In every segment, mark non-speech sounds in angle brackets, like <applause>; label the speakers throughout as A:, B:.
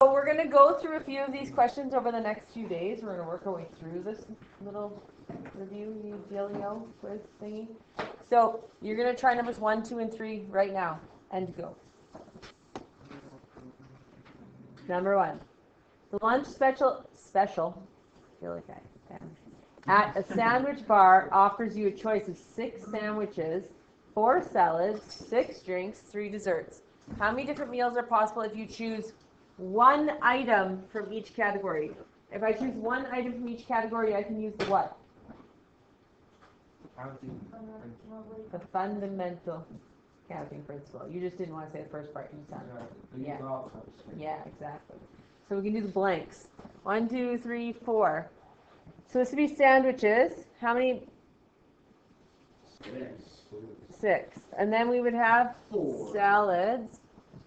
A: we're going to go through a few of these questions over the next few days. We're going to work our way through this little review, you Dealio quiz thingy. So you're going to try numbers one, two, and three right now and go. Number one. The lunch special special. I feel like I am. At a sandwich bar offers you a choice of six sandwiches, four salads, six drinks, three desserts. How many different meals are possible if you choose one item from each category? If I choose one item from each category, I can use the what? The fundamental counting principle. You just didn't want to say the first part. You sounded Yeah. Yeah, exactly. So we can do the blanks. One, two, three, four. So this would be sandwiches. How many? Six. And then we would have
B: Four.
A: salads.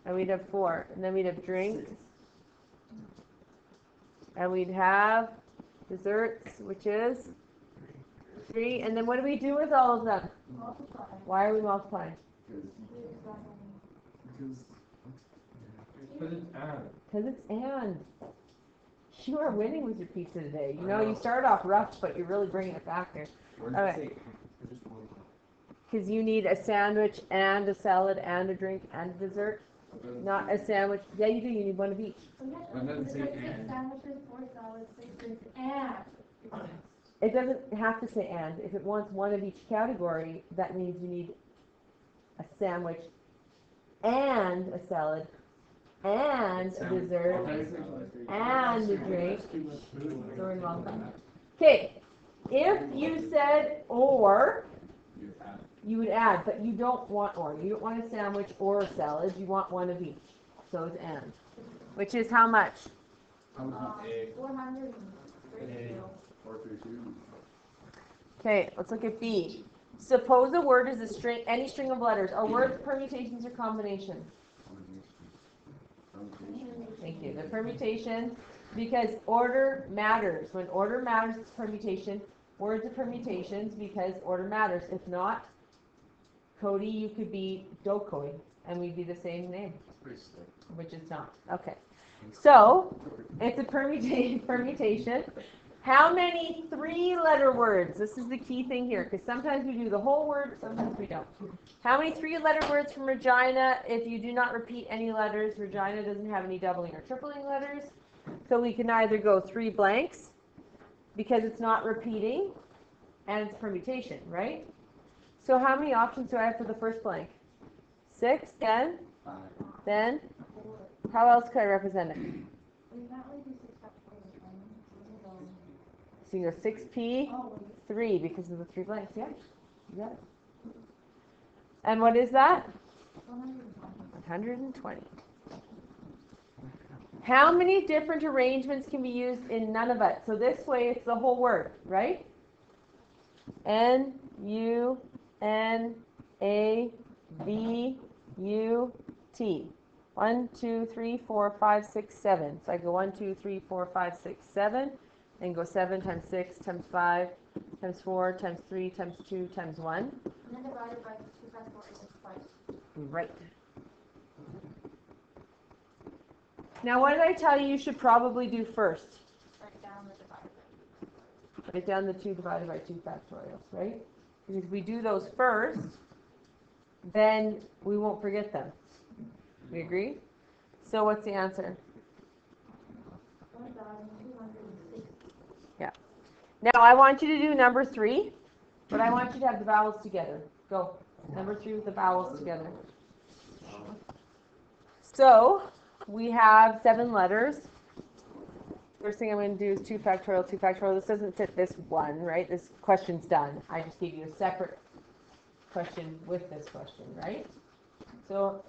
A: And we'd have four. And then we'd have drinks. And we'd have desserts, which is three. And then what do we do with all of them? Multiply. Why are we multiplying?
B: Because it's add.
A: Because it's and. You are winning with your pizza today. You know, you started off rough, but you're really bringing it back
B: there.
A: All right. Because you need a sandwich and a salad and a drink and a dessert. Not a sandwich. Yeah, you do. You need one of each.
B: It doesn't say
C: Six sandwiches, four salads, six drinks, and.
A: It doesn't have to say and. If it wants one of each category, that means you need a sandwich and a salad and a dessert and a drink. So we're welcome. Okay. If you said or,
B: You add.
A: You would add, but you don't want or. You don't want a sandwich or a salad. You want one of each. So it's and. Which is how much?
B: How
C: Um,
B: you
C: four hundred and thirty-two.
B: Four, three, two.
A: Okay, let's look at B. Suppose a word is a string, any string of letters. Are words permutations or combinations? Thank you. The permutation, because order matters. When order matters, it's permutation. Words are permutations because order matters. If not, Cody, you could be Dokoi, and we'd be the same name, which is not. Okay. So, it's a permutation. <laughs> permutation. How many three-letter words? This is the key thing here, because sometimes we do the whole word, sometimes we don't. How many three-letter words from Regina? If you do not repeat any letters, Regina doesn't have any doubling or tripling letters. So we can either go three blanks, because it's not repeating, and it's permutation, right? So how many options do I have for the first blank? Six, ten, then, how else could I represent it?
C: Can't really six?
A: So you go six P,
C: Oh,
A: three, because of the three blanks, yeah? You got it. And what is that?
C: One hundred and twenty.
A: 120. How many different arrangements can be used in Nunavut? So this way it's the whole word, right? N U N A V U T. One, two, three, four, five, six, seven. So I go one, two, three, four, five, six, seven, and go seven times six times five times four times three times two times one.
C: And then divided by two factorial is twice.
A: Right. Now, what did I tell you you should probably do first?
C: Write down the divided.
A: Write down the 2 divided by 2 factorials, right? Because if we do those first, then we won't forget them. We agree? So what's the answer?
C: Yeah.
A: Now, I want you to do number 3, but I want you to have the vowels together. Go. Number 3 with the vowels together. So, we have seven letters. First thing I'm going to do is 2 factorial, 2 factorial. This doesn't fit this one, right? This question's done. I just gave you a separate question with this question, right? So,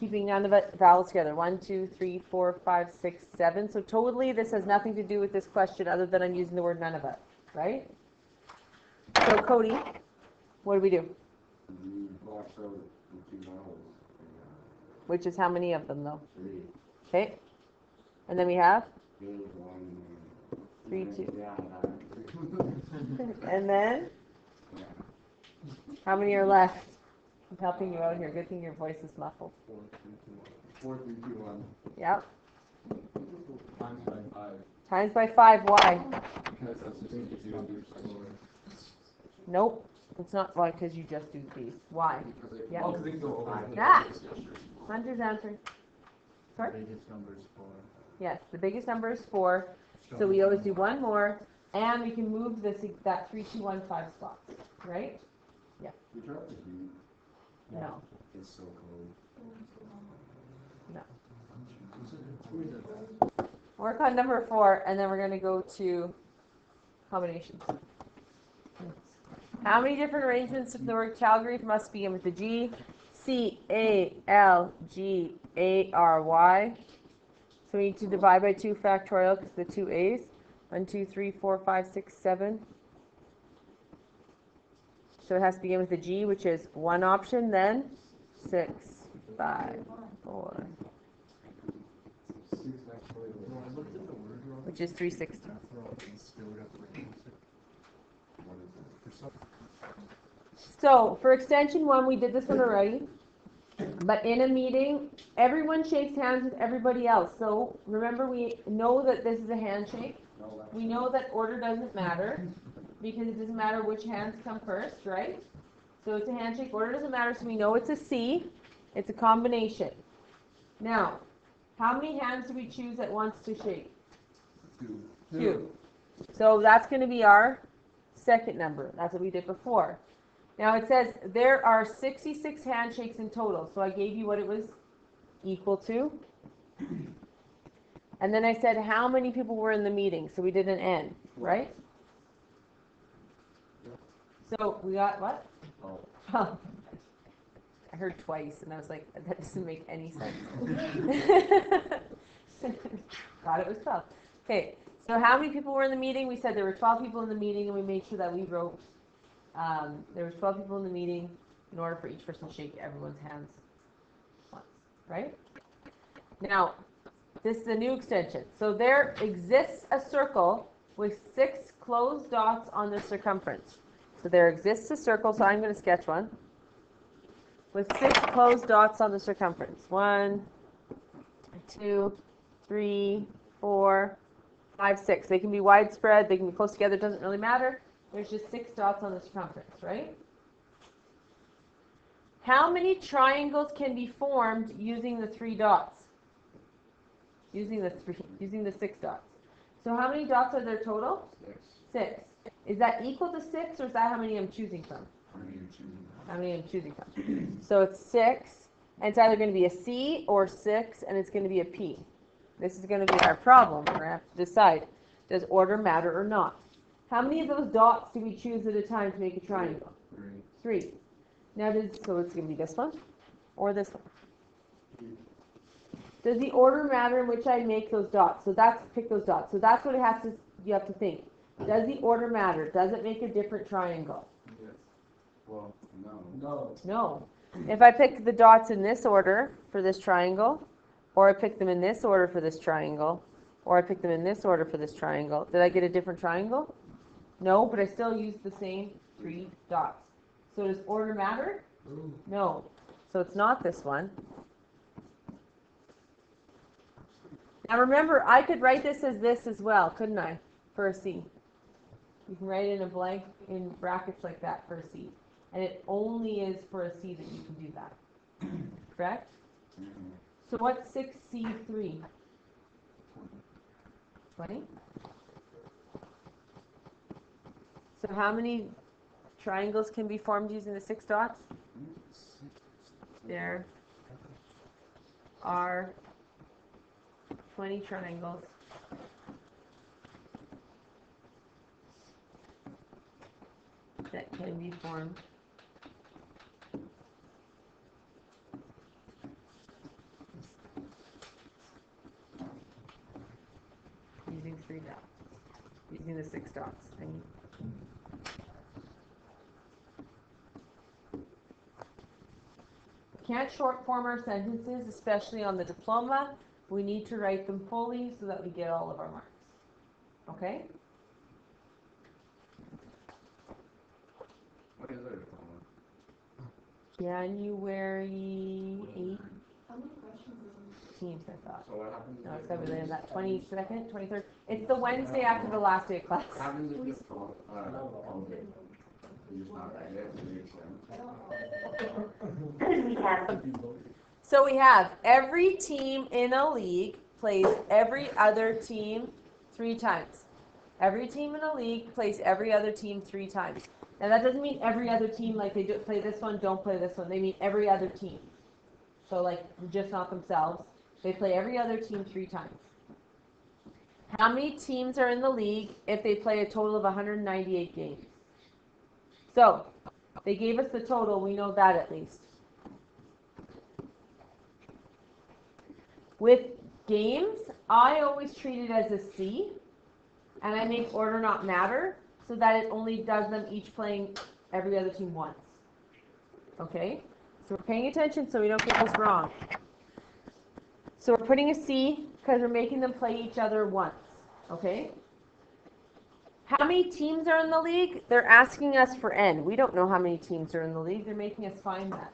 A: keeping Nunavut vowels together. One, two, three, four, five, six, seven. So totally, this has nothing to do with this question other than I'm using the word Nunavut, right? So Cody, what do we do?
B: You box out the two vowels.
A: Which is how many of them though?
B: Three.
A: Okay. And then we have Three, two.
B: Yeah. <laughs>
A: And then? How many are left? I'm helping you out here. Good thing your voice is muffled.
B: Four, three, two, one. Four, three, two, one.
A: Yep.
D: five,
A: Times by five, why?
D: because that's just sixty-two numbers slower.
A: Nope, it's not, why, because you just do these. Why?
D: Because they,
A: Yeah.
D: oh, 'cause they go over. the
A: Ah. Hunter's answering. Sorry?
D: Biggest numbers for.
A: Yes, the biggest number is four, so we always do one more, and we can move this, that three, two, one, five spots, right? Yeah.
B: We dropped the heat.
A: No,
B: It's so cold.
A: work on number four, and then we're gonna go to combinations. How many different arrangements of the word Calgary must begin with the G? C A L G A R Y. So we need to divide by two factorial because the two A's. One, two, three, four, five, six, seven. So it has to begin with the G, which is one option, then six, five, four,
D: Six factorial. No, I looked at the word wrong.
A: which is three sixty.
D: That's wrong. It's still got the right answer.
B: What is it?
D: For some-
A: So for extension one, we did this one already. But in a meeting, everyone shakes hands with everybody else. So remember, we know that this is a handshake. We know that order doesn't matter because it doesn't matter which hands come first, right? So it's a handshake. Order doesn't matter, so we know it's a C. It's a combination. Now, how many hands do we choose at once to shake?
B: Two.
A: Two. So that's gonna be our second number. That's what we did before. Now it says there are sixty-six handshakes in total, so I gave you what it was equal to. And then I said how many people were in the meeting, so we did an N, right? So we got what?
B: Oh. <laughs>
A: I heard twice and I was like, that doesn't make any sense. <laughs> Thought it was twelve. Okay, so how many people were in the meeting? We said there were twelve people in the meeting and we made sure that we wrote, um, there was twelve people in the meeting in order for each person to shake everyone's hands once, right? Now, this is a new extension. So there exists a circle with six closed dots on the circumference. So there exists a circle, so I'm gonna sketch one with six closed dots on the circumference. One, two, three, four, five, six. They can be widespread, they can be close together, doesn't really matter. There's just six dots on the circumference, right? How many triangles can be formed using the three dots? Using the three, using the six dots. So how many dots are there total?
B: Six.
A: Six. Is that equal to six, or is that how many I'm choosing from?
B: How many you choosing?
A: How many I'm choosing from? So it's six, and it's either gonna be a C or six, and it's gonna be a P. This is gonna be our problem, we're gonna have to decide, does order matter or not? How many of those dots do we choose at a time to make a triangle?
B: Three.
A: Three. Now, does, so it's gonna be this one, or this one? Does the order matter in which I make those dots? So that's, pick those dots, so that's what it has to, you have to think. Does the order matter? Does it make a different triangle?
D: Yes.
B: Well, no.
D: No.
A: No. If I pick the dots in this order for this triangle, or I pick them in this order for this triangle, or I pick them in this order for this triangle, did I get a different triangle? No, but I still use the same three dots. So does order matter? No. So it's not this one. Now remember, I could write this as this as well, couldn't I, for a C? You can write it in a blank, in brackets like that for a C. And it only is for a C that you can do that. <clears throat> Correct? So what's 6C3? 20? So how many triangles can be formed using the six dots? There are twenty triangles. That can be formed. Using three dots, using the six dots, Can't short form our sentences, especially on the diploma. We need to write them fully so that we get all of our marks. Okay?
B: What is it?
A: January eighth.
C: How many questions is
A: fifteenth, I thought.
D: So what happens?
A: No, it's gonna be that twenty-second, twenty-third, it's the Wednesday after the last day of class.
D: What happens if it's
B: Okay. You're just not right there, so.
A: So we have, every team in a league plays every other team three times. Every team in a league plays every other team three times. Now, that doesn't mean every other team, like they do, play this one, don't play this one, they mean every other team. So like, just not themselves, they play every other team three times. How many teams are in the league if they play a total of hundred and ninety-eight games? So, they gave us the total, we know that at least. With games, I always treat it as a C, and I make order not matter, so that it only does them each playing every other team once. Okay? So we're paying attention so we don't get this wrong. So we're putting a C because we're making them play each other once. Okay? How many teams are in the league? They're asking us for N. We don't know how many teams are in the league. They're making us find that.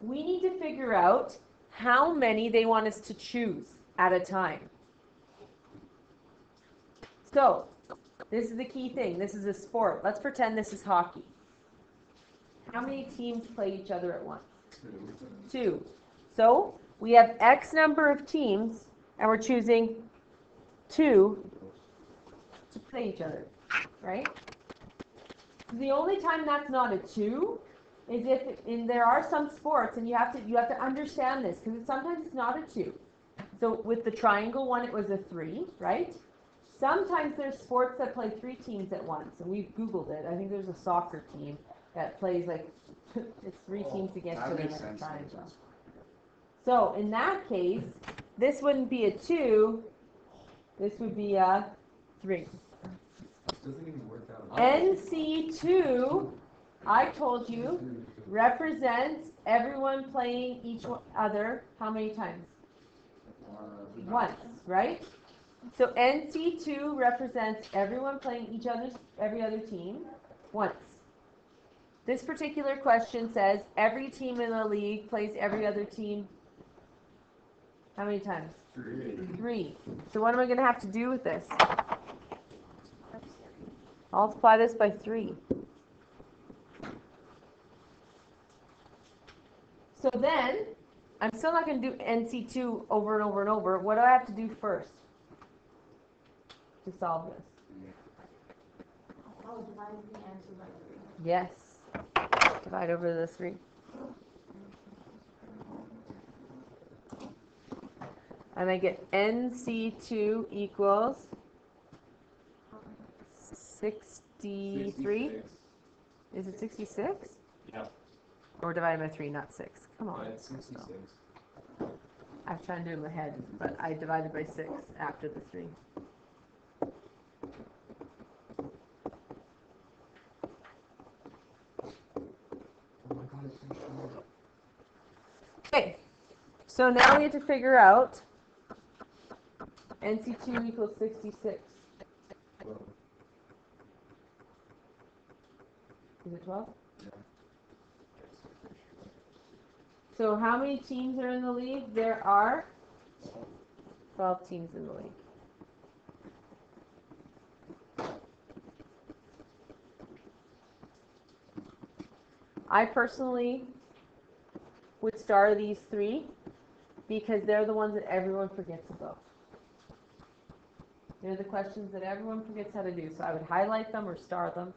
A: We need to figure out how many they want us to choose at a time. So, this is the key thing. This is a sport. Let's pretend this is hockey. How many teams play each other at once? Two. So, we have X number of teams, and we're choosing two to play each other, right? The only time that's not a two is if, and there are some sports, and you have to, you have to understand this, because sometimes it's not a two. So with the triangle one, it was a three, right? Sometimes there's sports that play three teams at once, and we've Googled it. I think there's a soccer team that plays like, <laughs> it's three teams against each other in a triangle. So in that case, this wouldn't be a two, this would be a three.
D: Doesn't even work out.
A: NC2, I told you, represents everyone playing each other, how many times? Once, right? So NC2 represents everyone playing each other's, every other team, once. This particular question says, every team in the league plays every other team, how many times?
B: Three.
A: Three. So what am I gonna have to do with this? Multiply this by three. So then, I'm still not gonna do NC two over and over and over. What do I have to do first? To solve this?
C: Oh, divide the answer by three.
A: Yes. Divide over the three. And I get NC two equals sixty-three? Is it sixty-six?
D: Yeah.
A: Or divided by three, not six? Come on.
D: It's sixty-six.
A: I was trying to do it in my head, but I divided by six after the three.
D: Oh my god, it's so short.
A: Okay, so now we have to figure out NC two equals sixty-six.
B: Well,
A: Is it twelve?
B: Yeah.
A: So how many teams are in the league? There are twelve teams in the league. I personally would star these three because they're the ones that everyone forgets about. They're the questions that everyone forgets how to do, so I would highlight them or star them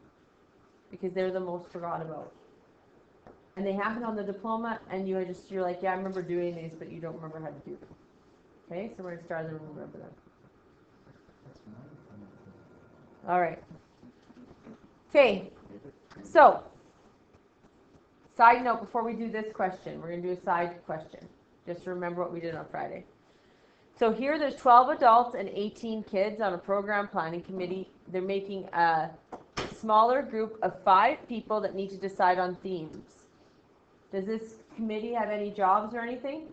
A: because they're the most forgot about. And they happen on the diploma, and you just, you're like, yeah, I remember doing these, but you don't remember how to do them. Okay, so we're gonna start them and remember them. All right. Okay, so, side note, before we do this question, we're gonna do a side question. Just remember what we did on Friday. So here, there's twelve adults and eighteen kids on a program planning committee. They're making a smaller group of five people that need to decide on themes. Does this committee have any jobs or anything?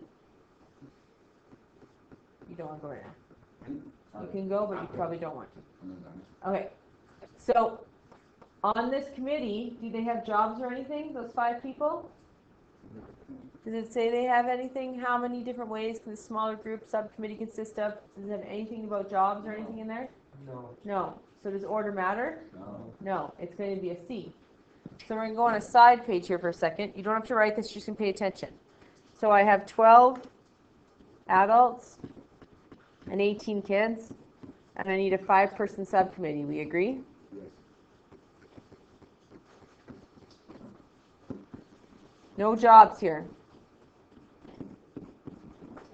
A: You don't wanna go right now. You can go, but you probably don't want to. Okay, so on this committee, do they have jobs or anything, those five people? Does it say they have anything? How many different ways can the smaller group subcommittee consist of? Does it have anything about jobs or anything in there?
D: No.
A: No. So does order matter?
B: No.
A: No, it's going to be a C. So we're going to go on a side page here for a second. You don't have to write this, you just can pay attention. So I have 12 adults and 18 kids, and I need a five-person subcommittee. We agree?
B: Yes.
A: No jobs here.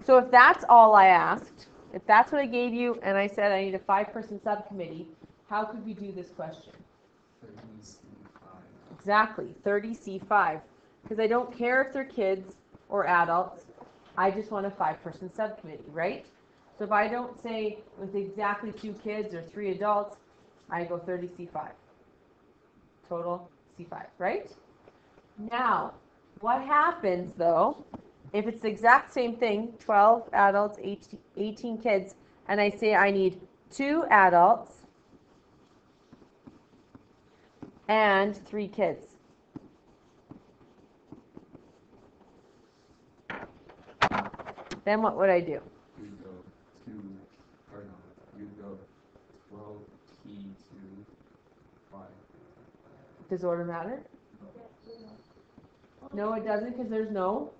A: So if that's all I asked, if that's what I gave you, and I said I need a five-person subcommittee, how could we do this question?
D: Thirty C five.
A: Exactly, 30C5. Because I don't care if they're kids or adults, I just want a five-person subcommittee, right? So if I don't say with exactly two kids or three adults, I go 30C5. Total C5, right? Now, what happens though, if it's the exact same thing, 12 adults, 18 18 kids, and I say I need two adults and three kids? Then what would I do?
D: You go two, or no, you go twelve T two five.
A: Does order matter? No, it doesn't because there's no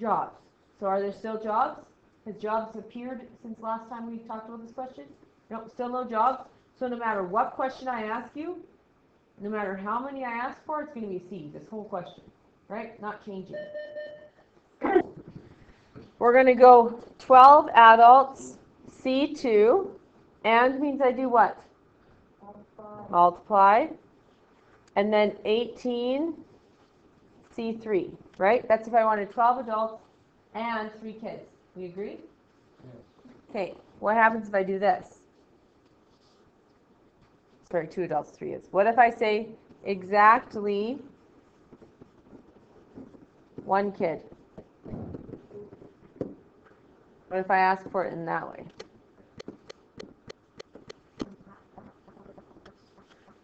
A: jobs. So are there still jobs? Has jobs appeared since last time we talked about this question? No, still no jobs. So no matter what question I ask you, no matter how many I ask for, it's going to be C, this whole question, right? Not changing. We're going to go 12 adults, C2, and means I do what? Multiply. And then 18, C3, right? That's if I wanted 12 adults and three kids. We agree? Yes. Okay, what happens if I do this? Sorry, two adults, three kids. What if I say exactly one kid? What if I ask for it in that way?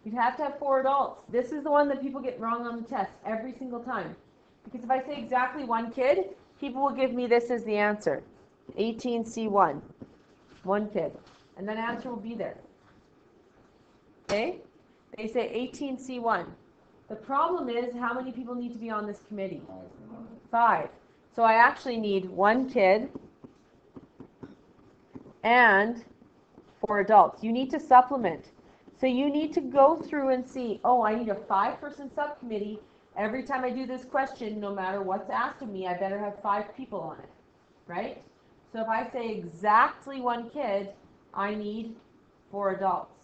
A: You'd have to have four adults. This is the one that people get wrong on the test every single time. Because if I say exactly one kid, people will give me this as the answer. 18C1. One kid. And that answer will be there. Okay? They say 18C1. The problem is how many people need to be on this committee? Five. So I actually need one kid and four adults. You need to supplement. So you need to go through and see, oh, I need a five-person subcommittee. Every time I do this question, no matter what's asked of me, I better have five people on it, right? So if I say exactly one kid, I need four adults.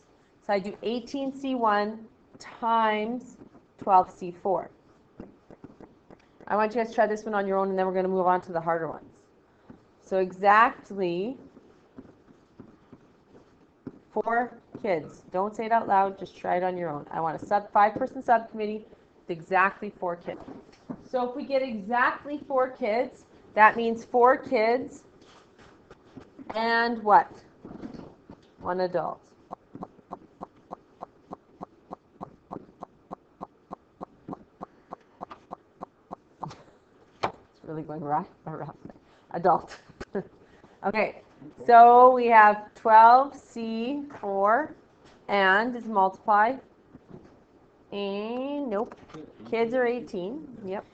A: So I do 18C1 times 12C4. I want you guys to try this one on your own, and then we're going to move on to the harder ones. So exactly four kids. Don't say it out loud, just try it on your own. I want a sub five-person subcommittee with exactly four kids. So if we get exactly four kids, that means four kids and what? One adult. <laughs> Adult. <laughs> okay. So we have 12C4 and is multiply. And nope, kids are 18. Yep.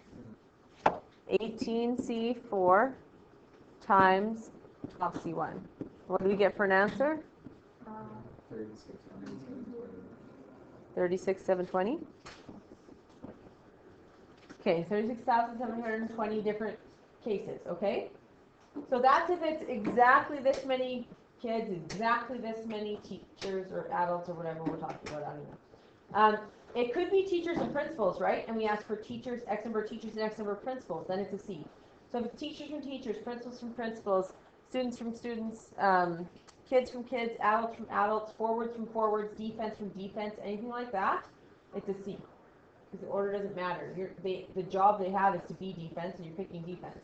A: 18C4 times 12C1. What do we get for an answer?
D: Thirty-six, seven, twenty,
A: 36,720. Okay, 36,720 different cases, okay? So that's if it's exactly this many kids, exactly this many teachers or adults or whatever we're talking about, I don't know. Um, it could be teachers and principals, right? And we ask for teachers, X number of teachers and X number of principals, then it's a C. So if it's teachers from teachers, principals from principals, students from students, um, kids from kids, adults from adults, forwards from forwards, defense from defense, anything like that, it's a C. Because the order doesn't matter. They, the job they have is to be defense, and you're picking defense.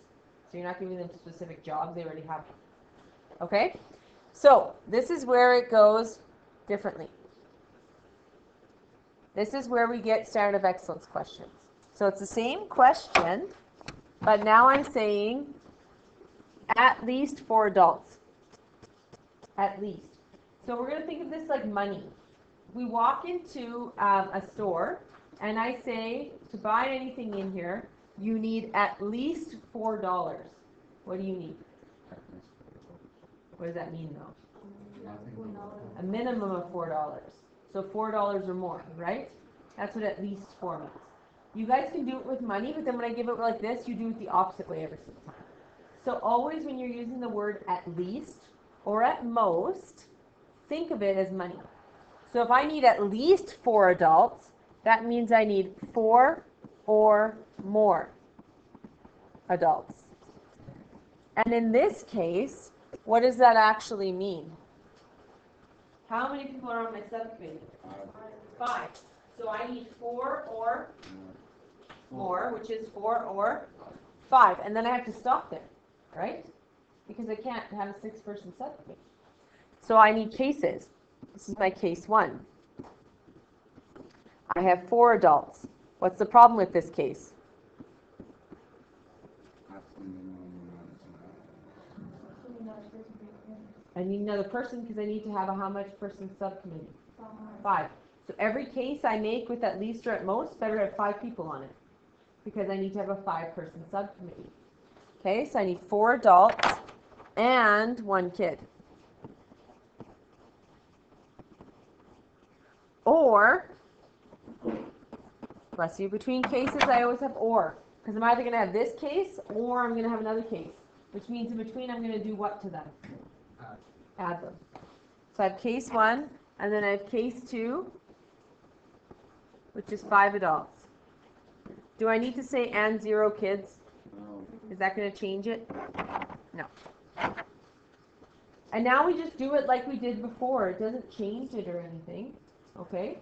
A: So you're not giving them specific jobs, they already have. Okay? So this is where it goes differently. This is where we get standard of excellence questions. So it's the same question, But now I'm saying at least four adults. At least. So we're gonna think of this like money. We walk into um, a store and I say to buy anything in here, you need at least four dollars. What do you need? What does that mean though? A minimum of four dollars. So four dollars or more, right? That's what at least four means. You guys can do it with money, but then when I give it like this, you do it the opposite way every single time. So always when you're using the word at least or at most, think of it as money. So if I need at least four adults, that means I need four or more adults. And in this case, what does that actually mean? How many people are on my subcommittee? Five. So I need four or more, which is four or five. And then I have to stop there, right? Because I can't have a six-person subcommittee. So I need cases. This is my case one. I have four adults. What's the problem with this case? I need another person because I need to have a how much person subcommittee? Five. So every case I make with at least or at most better have five people on it because I need to have a five-person subcommittee. Okay, so I need four adults and one kid. Or, bless you, between cases I always have or because I'm either going to have this case or I'm going to have another case, which means in between I'm going to do what to them?
D: Add.
A: Add them. So I have case one and then I have case two, which is five adults. Do I need to say and zero kids?
B: No.
A: Is that going to change it? No. And now we just do it like we did before. It doesn't change it or anything. Okay?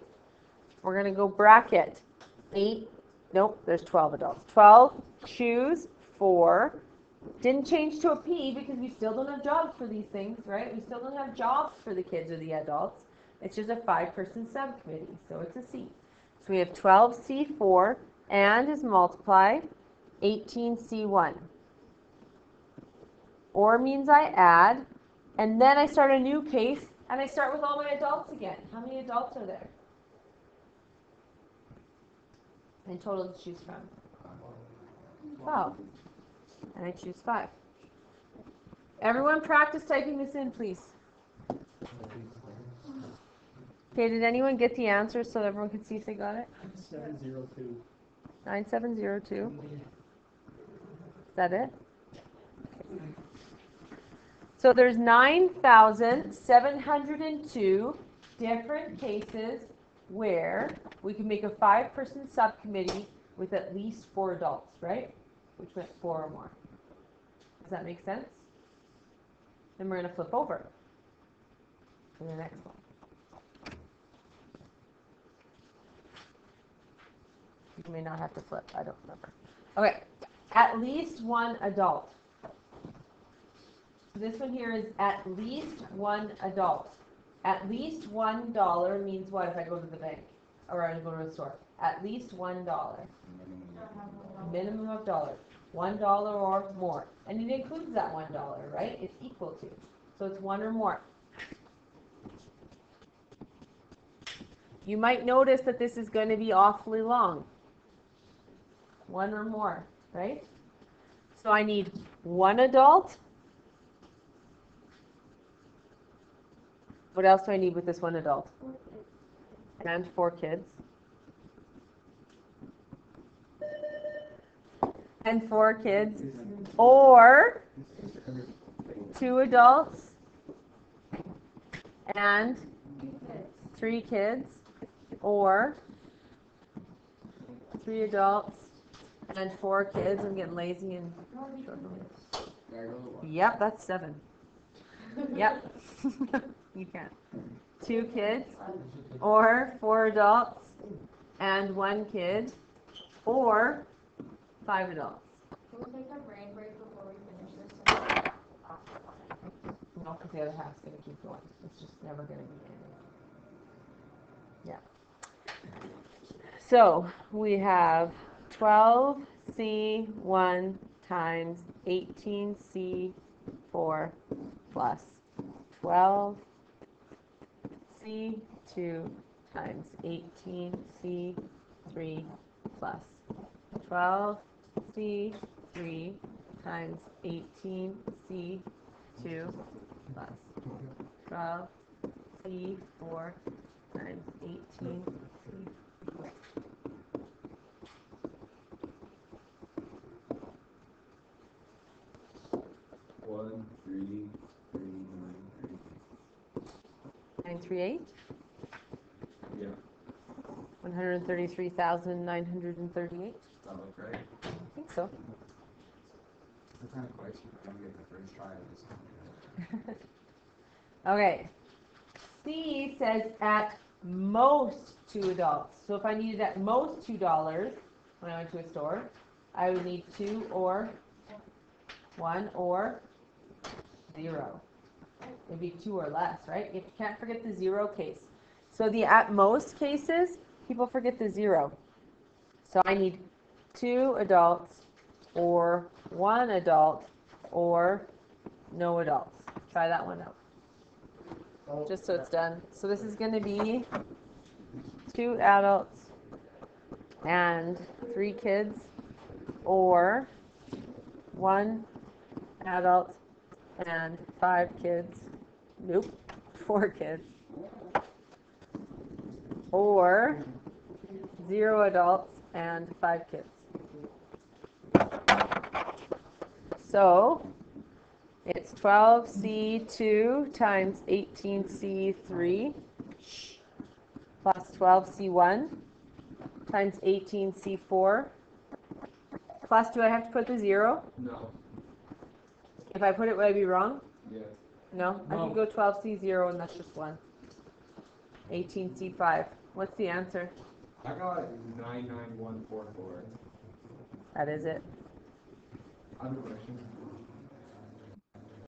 A: We're going to go bracket. Eight. Nope, there's 12 adults. 12, choose four. Didn't change to a P because we still don't have jobs for these things, right? We still don't have jobs for the kids or the adults. It's just a five person subcommittee, so it's a C. So we have 12C4 and is multiply 18C1. Or means I add, and then I start a new case, and I start with all my adults again. How many adults are there? In total to choose from. 12. And I choose 5. Everyone practice typing this in, please. Okay, did anyone get the answer so everyone could see if they got it?
E: Seven zero two.
A: 9702. Is that it? So there's 9,702 different cases where we can make a five-person subcommittee with at least four adults, right? Which meant four or more. Does that make sense? Then we're going to flip over to the next one. You may not have to flip, I don't remember. Okay, at least one adult. This one here is at least one adult. At least one dollar means what if I go to the bank or I go to a store? At least one dollar. Minimum of dollar. One dollar or more. And it includes that one dollar, right? It's equal to. So it's one or more. You might notice that this is going to be awfully long. One or more, right? So I need one adult. What else do I need with this one adult? And four kids. And four kids. Or two adults and three kids. Or three adults and four kids. I'm getting lazy and.
B: There goes one.
A: Yep, that's seven. Yep. <laughs> you can't. Two kids, or four adults and one kid, or five adults.
C: Can we take a brain break before we finish this?
A: No, because the other half's gonna keep going. It's just never gonna be ending. Yeah. So we have twelve C one times eighteen C four plus twelve C two times eighteen C three plus twelve C three times eighteen C two plus twelve C four times eighteen C
D: One, three, three, nine, three.
A: Nine three eight,
D: Yeah,
A: one hundred and thirty-three thousand nine hundred and thirty-eight.
D: that look right?
A: I think so.
D: The kind of question you get the first try of this. <laughs>
A: Okay. C says at most two adults. So if I needed at most two dollars when I went to a store, I would need two or one or zero. It'd be two or less, right? You can't forget the zero case. So the at most cases, people forget the zero. So I need two adults or one adult or no adults. Try that one out oh, just so it's done. So this is gonna be two adults and three kids, or one adult and five kids. Nope, four kids. Or zero adults and five kids. So it's twelve C two times eighteen C three plus twelve C one times eighteen C four. Plus, do I have to put the zero?
D: No,
A: If I put it, would I be wrong?
D: yes.
A: No, I
D: No.
A: could go twelve C zero and that's just one. Eighteen C five. What's the answer?
D: I got nine nine one four four.
A: That is it.
D: I have a question.